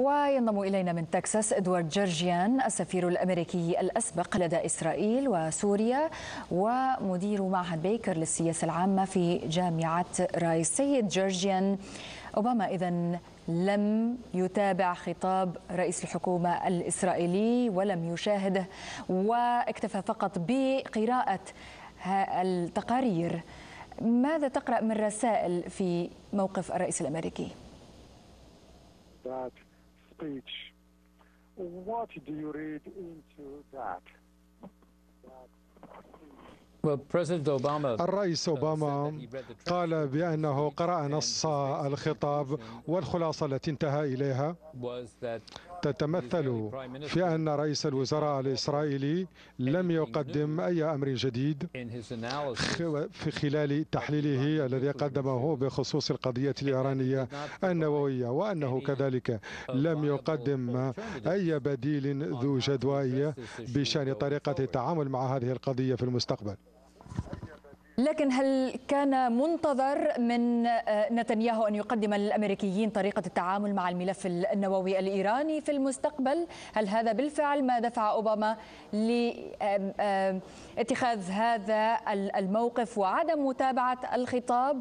وينضم إلينا من تكساس إدوارد جرجيان السفير الأمريكي الأسبق لدى إسرائيل وسوريا ومدير معهد بيكر للسياسة العامة في جامعة رايس سيد جرجيان أوباما إذا لم يتابع خطاب رئيس الحكومة الإسرائيلي ولم يشاهده واكتفى فقط بقراءة التقارير ماذا تقرأ من رسائل في موقف الرئيس الأمريكي؟ Speech. What do you read into that? الرئيس أوباما قال بأنه قرأ نص الخطاب والخلاصة التي انتهى إليها تتمثل في أن رئيس الوزراء الإسرائيلي لم يقدم أي أمر جديد في خلال تحليله الذي قدمه بخصوص القضية الإيرانية النووية وأنه كذلك لم يقدم أي بديل ذو جدوائية بشأن طريقة التعامل مع هذه القضية في المستقبل. لكن هل كان منتظر من نتنياهو أن يقدم للامريكيين طريقة التعامل مع الملف النووي الإيراني في المستقبل؟ هل هذا بالفعل ما دفع أوباما لاتخاذ هذا الموقف وعدم متابعة الخطاب؟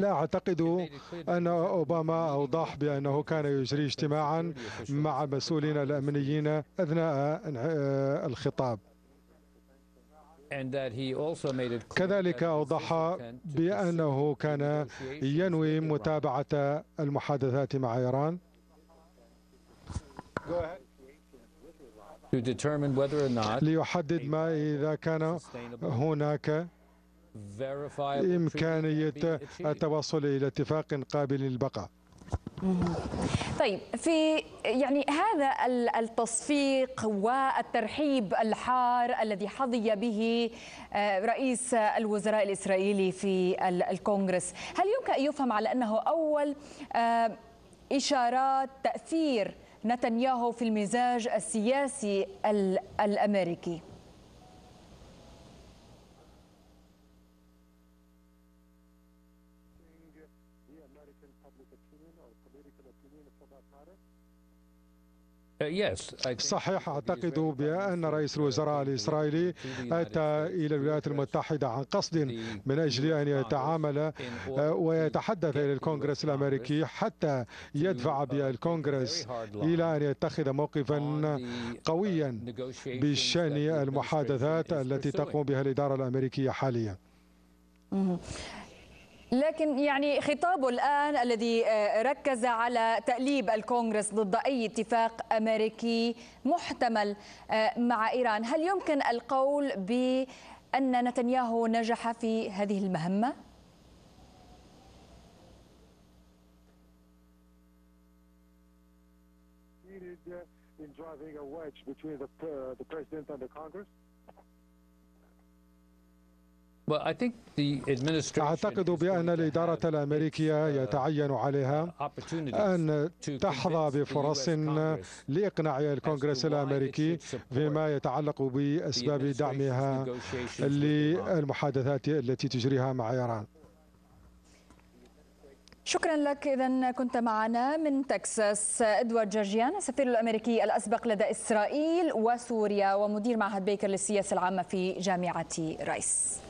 لا أعتقد أن أوباما أوضح بأنه كان يجري اجتماعا مع المسؤولين الأمنيين أثناء الخطاب. كذلك أوضح بأنه كان ينوي متابعة المحادثات مع إيران. ليحدد ما إذا كان هناك إمكانية التوصل إلى اتفاق قابل للبقاء طيب في يعني هذا التصفيق والترحيب الحار الذي حظي به رئيس الوزراء الإسرائيلي في الكونغرس، هل يمكن أن يفهم على أنه أول إشارات تأثير نتنياهو في المزاج السياسي الأمريكي؟ صحيح أعتقد بأن رئيس الوزراء الإسرائيلي أتى إلى الولايات المتحدة عن قصد من أجل أن يتعامل ويتحدث إلى الكونغرس الأمريكي حتى يدفع بالكونغرس إلى أن يتخذ موقفا قويا بشأن المحادثات التي تقوم بها الإدارة الأمريكية حاليا. لكن يعني خطابه الآن الذي ركز على تأليب الكونغرس ضد أي اتفاق أمريكي محتمل مع إيران هل يمكن القول بأن نتنياهو نجح في هذه المهمة؟ in driving a wedge between the, uh, the president and the Congress? أعتقد بأن الإدارة الأمريكية يتعين عليها أن تحظى بفرص لإقناع الكونغرس الأمريكي فيما يتعلق بأسباب دعمها للمحادثات التي تجريها مع إيران. شكرا لك. اذا كنت معنا من تكساس. إدوارد جورجيان السفير الأمريكي الأسبق لدى إسرائيل وسوريا ومدير معهد بيكر للسياسة العامة في جامعة رايس.